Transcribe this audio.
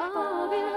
Oh, baby.